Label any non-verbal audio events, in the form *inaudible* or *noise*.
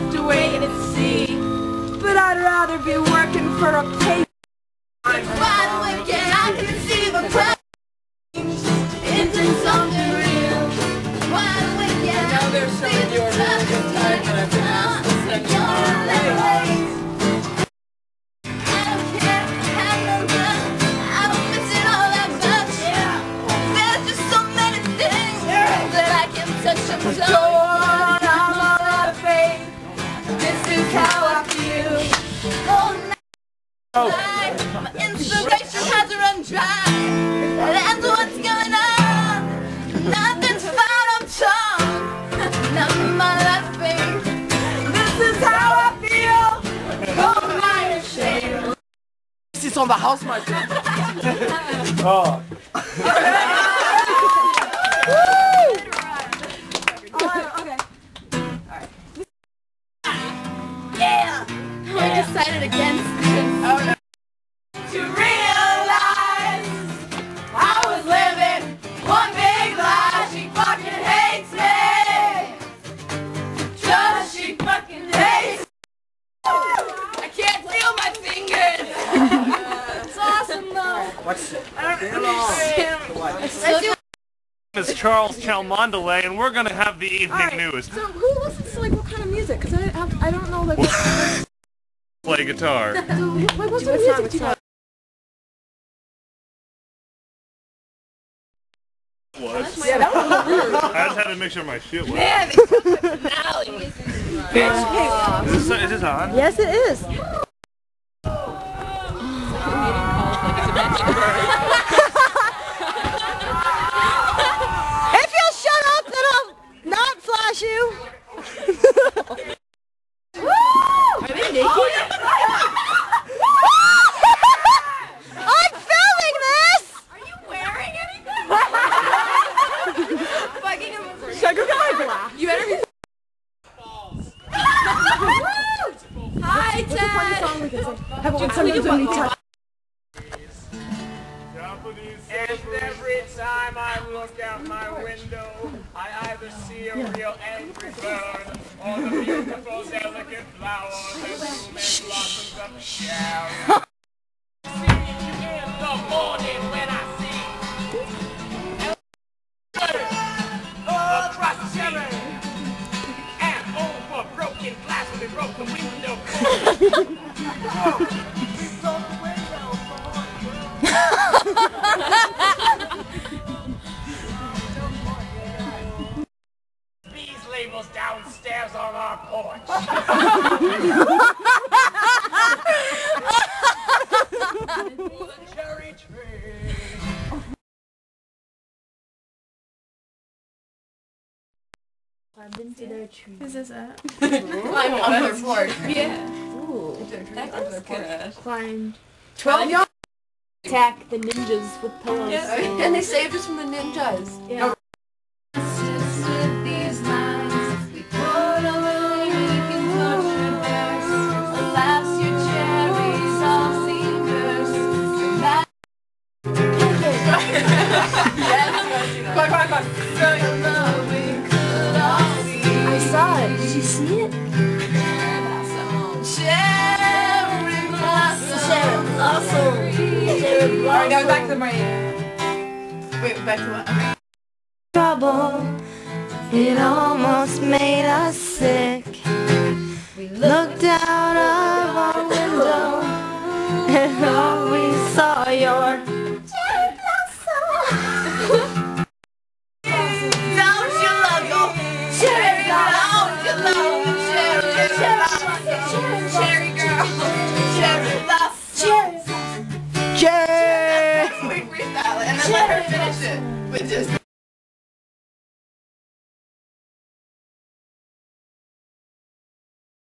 and. But I'd rather be working for a pay. Wide awake and I can see the crowd into something real. Wide awake and I can see the crowd I She's on the house, my friend. Okay. Though. What's I don't understand. Let's is Charles Chalmondelay, and we're going to have the evening Alright, news. So who listens to like what kind of music? Because I, have, I don't know like what, *laughs* Play guitar. so, *laughs* like what's the music do you know? Was. Yeah, that was weird. I just had to make sure my shit was. Man, they took the finale. Is this, *laughs* is this on? Yes, it is. And every time I look out my window, I either see a real angry bird or the beautiful, delicate flowers These labels downstairs on our porch. *laughs* Is this it? I'm on the floor. Yeah. Ooh. That was good. Climbed 12 yards. Attack the ninjas with pillows. And they saved us from the ninjas. Yeah. Alright, now back to my. Wait, back to what? Okay. trouble. It almost made us sick. We looked out of our window and all we saw were cherry blossoms. Don't you love your cherry blossom. Finish it with just.